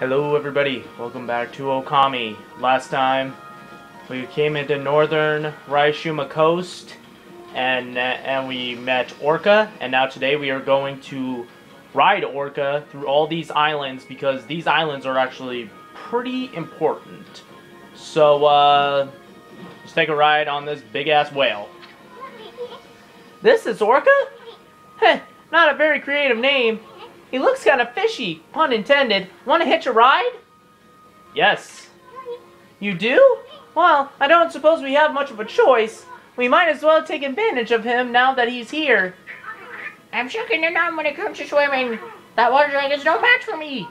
Hello everybody, welcome back to Okami. Last time we came into northern Ryoshima coast and uh, and we met Orca and now today we are going to ride Orca through all these islands because these islands are actually pretty important. So uh let's take a ride on this big ass whale. This is Orca? Heh, not a very creative name. He looks kind of fishy, pun intended. Want to hitch a ride? Yes. You do? Well, I don't suppose we have much of a choice. We might as well take advantage of him now that he's here. I'm second to none when it comes to swimming. That water dragon is no match for me.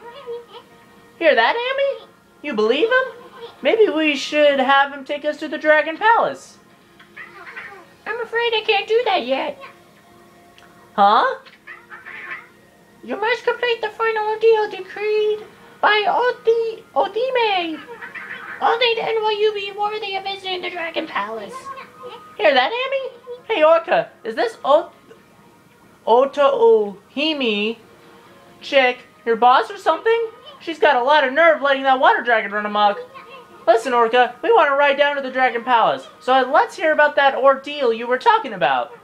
Hear that, Ammy? You believe him? Maybe we should have him take us to the Dragon Palace. I'm afraid I can't do that yet. Huh? You must complete the final ordeal decreed by Odi Odime. Only then will you be worthy of visiting the Dragon Palace. Hear that, Ammy? Hey, Orca, is this o- Otohime chick your boss or something? She's got a lot of nerve letting that water dragon run amok. Listen, Orca, we want to ride down to the Dragon Palace, so let's hear about that ordeal you were talking about.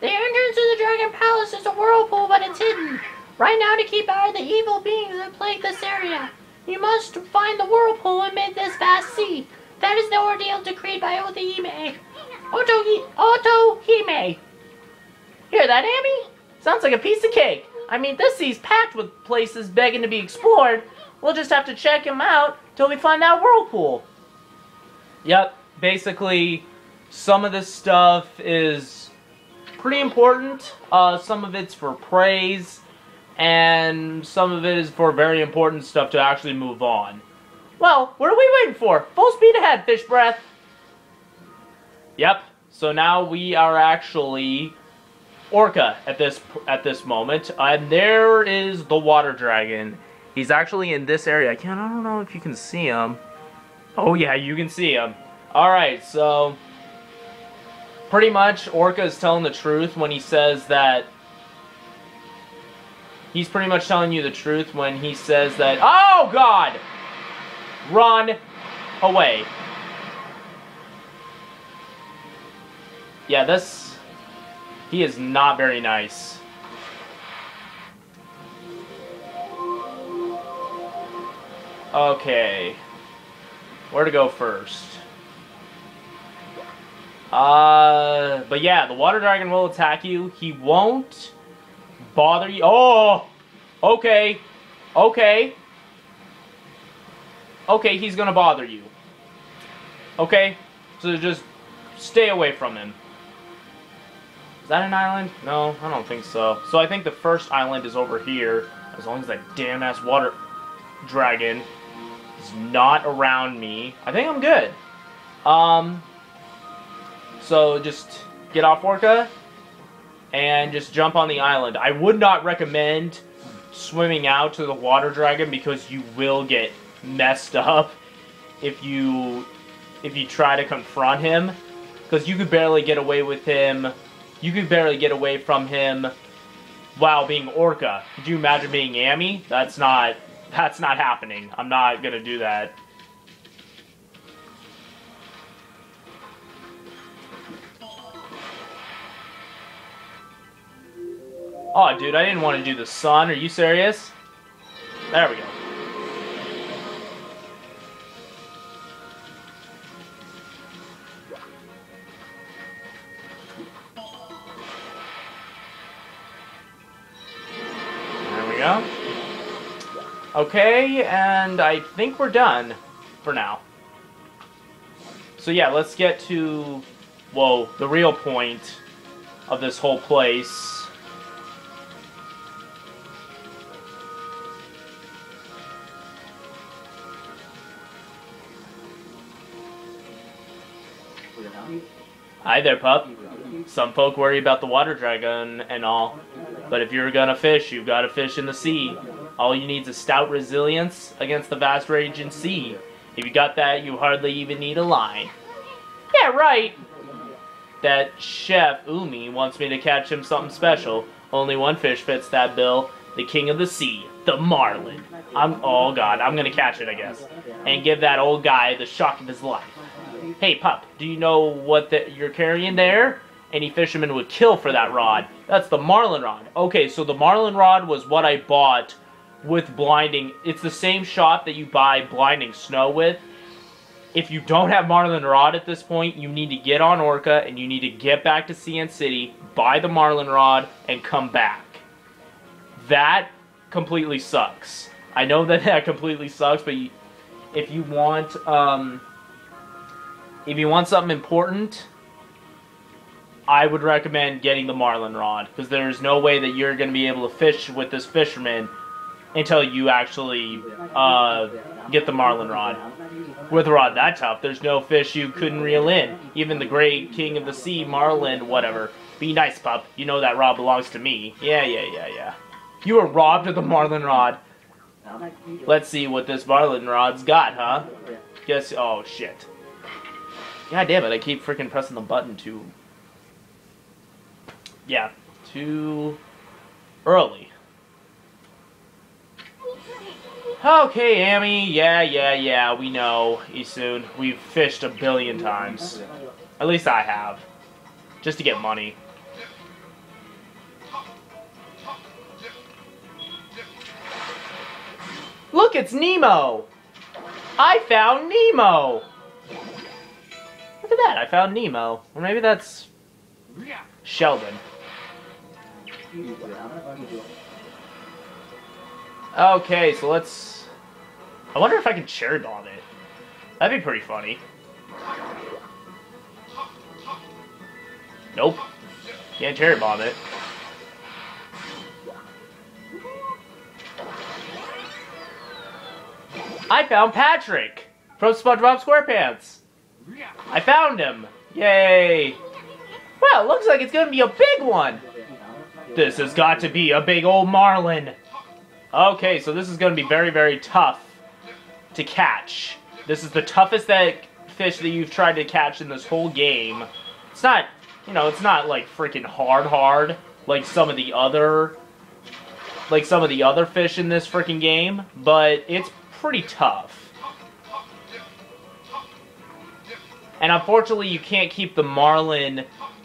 The entrance to the Dragon Palace is a whirlpool, but it's hidden. Right now, to keep out of the evil beings that plague this area, you must find the whirlpool amid this vast sea. That is the ordeal decreed by Otohime. Otohi Otohime. Hear that, Ammy? Sounds like a piece of cake. I mean, this sea's packed with places begging to be explored. We'll just have to check them out till we find that whirlpool. Yep, basically, some of this stuff is pretty important. Uh, some of it's for praise, and some of it is for very important stuff to actually move on. Well, what are we waiting for? Full speed ahead, fish breath. Yep. So now we are actually Orca at this at this moment, and there is the water dragon. He's actually in this area. I can't. I don't know if you can see him. Oh yeah, you can see him. All right, so pretty much Orca is telling the truth when he says that. He's pretty much telling you the truth when he says that. Oh God! Run away. Yeah, this. He is not very nice. Okay. Where to go first? Uh, but yeah, the water dragon will attack you. He won't bother you. Oh! Okay. Okay. Okay, he's gonna bother you. Okay? So just stay away from him. Is that an island? No, I don't think so. So I think the first island is over here. As long as that damn ass water dragon is not around me. I think I'm good. Um, so just get off Orca and just jump on the island. I would not recommend swimming out to the water dragon because you will get messed up if you if you try to confront him because you could barely get away with him you could barely get away from him while being Orca. Could you imagine being Ammy? That's not that's not happening. I'm not gonna do that. Oh, dude, I didn't want to do the sun. Are you serious? There we go. There we go. Okay, and I think we're done for now. So yeah, let's get to, whoa, the real point of this whole place. Hi there, pup. Some folk worry about the water dragon and all, but if you're gonna fish, you've gotta fish in the sea. All you need is stout resilience against the vast raging sea. If you got that, you hardly even need a line. Yeah, right. That chef, Umi, wants me to catch him something special. Only one fish fits that bill. The king of the sea, the marlin. I'm oh god, I'm gonna catch it, I guess, and give that old guy the shock of his life. Hey, pup, do you know what the, you're carrying there? Any fisherman would kill for that rod. That's the marlin rod. Okay, so the marlin rod was what I bought with blinding. It's the same shop that you buy blinding snow with. If you don't have marlin rod at this point, you need to get on Orca and you need to get back to Sei-an City, buy the marlin rod, and come back. That completely sucks. I know that that completely sucks, but you, if you want, um, if you want something important, I would recommend getting the marlin rod because there's no way that you're going to be able to fish with this fisherman until you actually uh, get the marlin rod. With a rod that tough, there's no fish you couldn't reel in. Even the great king of the sea, marlin, whatever. Be nice, pup. You know that rod belongs to me. Yeah, yeah, yeah, yeah. You were robbed of the marlin rod. Let's see what this marlin rod's got, huh? Guess. Oh shit. God damn it! I keep freaking pressing the button too. Yeah, too early. Okay, Ammy. Yeah, yeah, yeah. We know. Issun. We've fished a billion times. At least I have. Just to get money. Look, it's Nemo! I found Nemo! Look at that, I found Nemo. Or maybe that's Sheldon. Okay, so let's... I wonder if I can cherry bomb it. That'd be pretty funny. Nope. Can't cherry bomb it. I found Patrick from SpongeBob SquarePants. I found him. Yay. Well, looks like it's gonna be a big one. This has got to be a big old marlin. Okay, so this is gonna be very, very tough to catch. This is the toughest that fish that you've tried to catch in this whole game. It's not, you know, it's not like freaking hard hard like some of the other like some of the other fish in this freaking game, but it's pretty tough. And unfortunately, you can't keep the marlin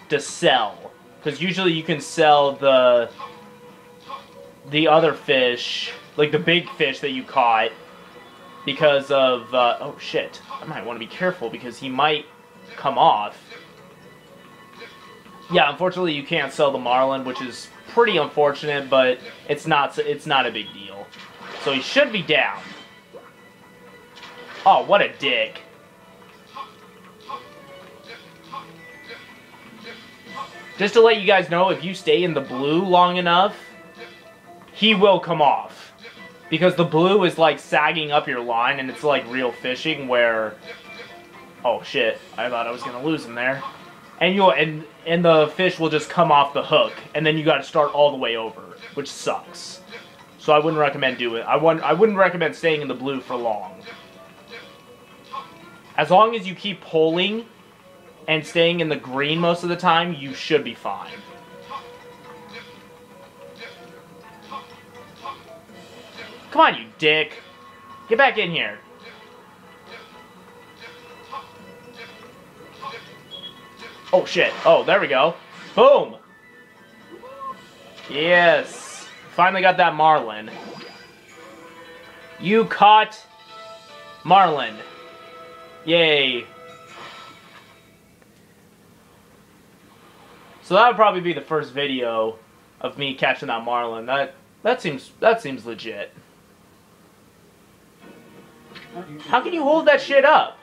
to sell. Because usually you can sell the the other fish, like the big fish that you caught, because of, uh, oh shit, I might want to be careful because he might come off. Yeah, unfortunately you can't sell the marlin, which is pretty unfortunate, but it's not, it's not a big deal. So he should be down. Oh, what a dick. Just to let you guys know, if you stay in the blue long enough, he will come off. Because the blue is like sagging up your line and it's like real fishing where... Oh shit, I thought I was going to lose him there. And you'll and and the fish will just come off the hook and then you got to start all the way over, which sucks. So I wouldn't recommend doing I want I wouldn't recommend staying in the blue for long. As long as you keep pulling and staying in the green most of the time, you should be fine. Come on, you dick. Get back in here. Oh, shit. Oh, there we go. Boom. Yes. Finally got that Marlin. You caught Marlin. Yay. So that would probably be the first video of me catching that marlin. That that seems that seems legit. How can you hold that shit up?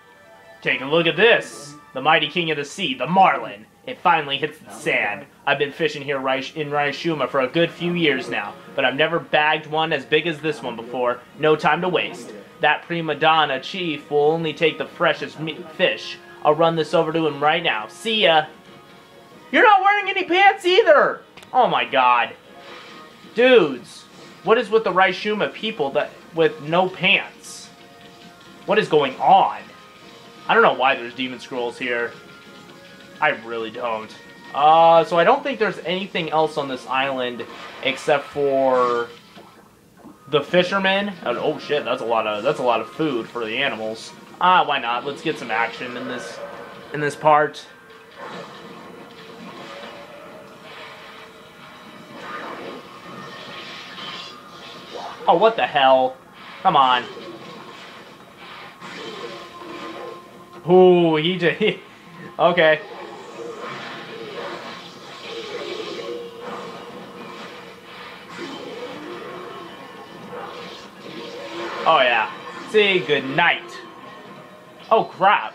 Take a look at this. The mighty king of the sea, the marlin. It finally hits the sand. I've been fishing here in Ryoshima for a good few years now, but I've never bagged one as big as this one before. No time to waste. That prima donna chief will only take the freshest fish. I'll run this over to him right now. See ya. You're not wearing any pants either. Oh my god. Dudes, what is with the Ryoshima people that with no pants? What is going on? I don't know why there's demon scrolls here. I really don't. Uh, so I don't think there's anything else on this island except for the fishermen. Oh, oh shit, that's a lot of that's a lot of food for the animals. Ah, why not? Let's get some action in this in this part. Oh, what the hell? Come on. Ooh, he just... Okay. Oh, yeah. Say good night. Oh, crap.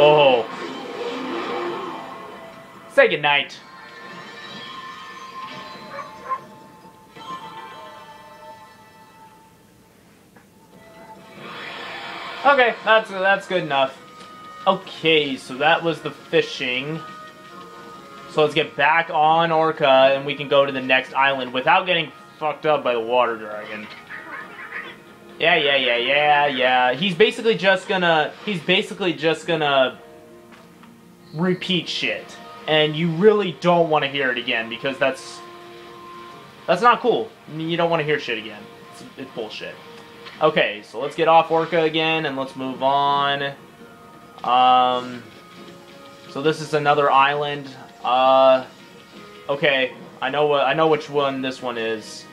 Oh. Say good night. Okay, that's that's good enough. Okay, so that was the fishing. So let's get back on Orca and we can go to the next island without getting fucked up by the water dragon. Yeah, yeah, yeah, yeah, yeah. He's basically just gonna he's basically just gonna repeat shit. And you really don't want to hear it again because that's that's not cool. You don't want to hear shit again. It's, it's bullshit. Okay, so let's get off Orca again and let's move on. Um, so this is another island. Uh, okay, I know what I know which one this one is.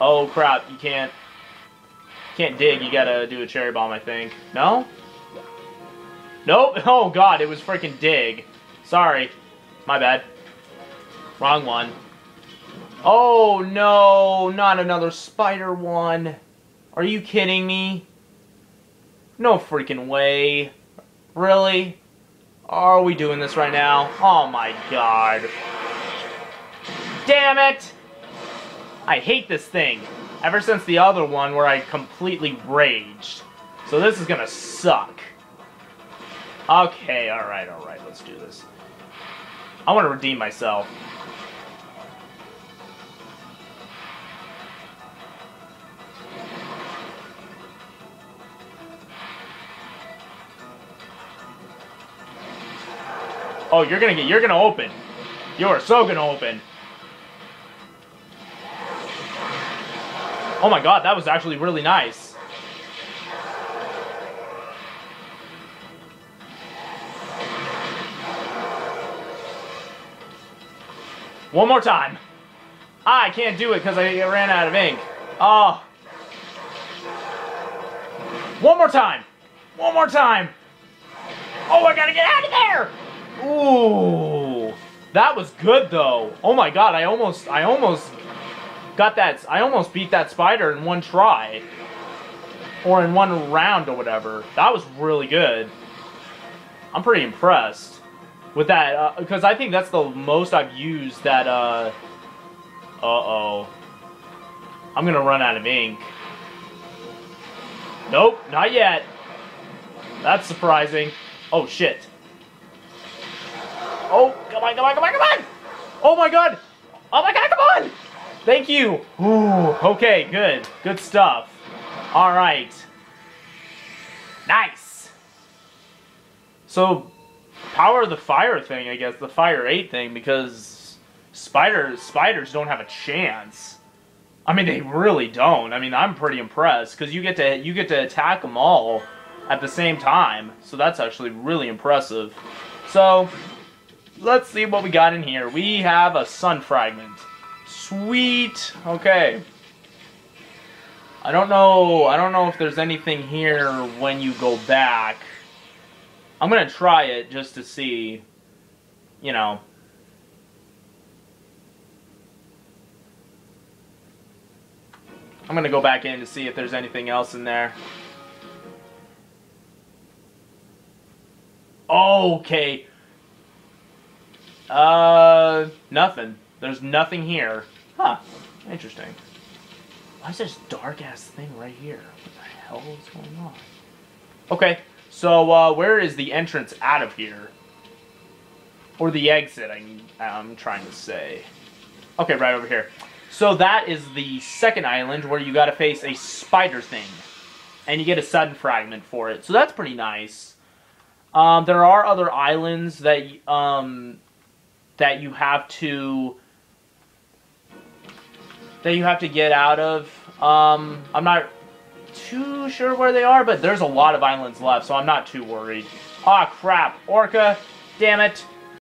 Oh crap, you can't can't dig. You gotta do a cherry bomb, I think. No? Nope. Oh god, it was freaking dig. Sorry, my bad. Wrong one. Oh no, not another spider one. Are you kidding me? No freaking way. Really? Are we doing this right now? Oh my god. Damn it! I hate this thing. Ever since the other one where I completely raged. So this is gonna suck. Okay, alright, alright, let's do this. I want to redeem myself. Oh, you're gonna get, you're gonna open. You are so gonna open. Oh my god, that was actually really nice. One more time. I can't do it because I ran out of ink. Oh. One more time. One more time. Oh, I gotta get out of there. Ooh. That was good though. Oh my god, I almost I almost got that I almost beat that spider in one try. Or in one round or whatever. That was really good. I'm pretty impressed with that because uh, I think that's the most I've used that uh uh-oh. I'm gonna run out of ink. Nope, not yet. That's surprising. Oh shit. Oh, come on, come on, come on, come on! Oh my god! Oh my god, come on! Thank you! Ooh, okay, good. Good stuff. Alright. Nice! So, power the fire thing, I guess, the fire 8 thing, because spiders spiders don't have a chance. I mean, they really don't. I mean, I'm pretty impressed, because you get to you get to attack them all at the same time. So that's actually really impressive. So, let's see what we got in here. We have a sun fragment. Sweet. Okay. I don't know. I don't know if there's anything here when you go back. I'm going to try it just to see, you know. I'm going to go back in to see if there's anything else in there. Okay. Uh, nothing. There's nothing here. Huh. Interesting. Why is this dark ass thing right here? What the hell is going on? Okay, so uh, where is the entrance out of here? Or the exit, I, I'm trying to say. Okay, right over here. So that is the second island where you got to face a spider thing, and you get a sudden fragment for it. So that's pretty nice. Um, there are other islands that um, that you have to that you have to get out of. Um, I'm not too sure where they are, but there's a lot of islands left, so I'm not too worried. Ah, crap. Orca, damn it.